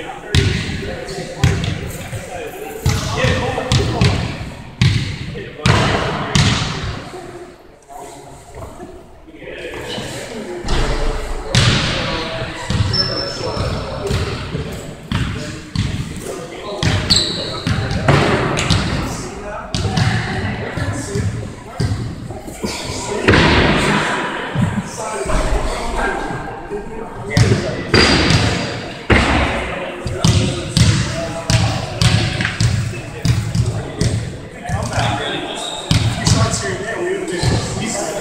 Yeah. He's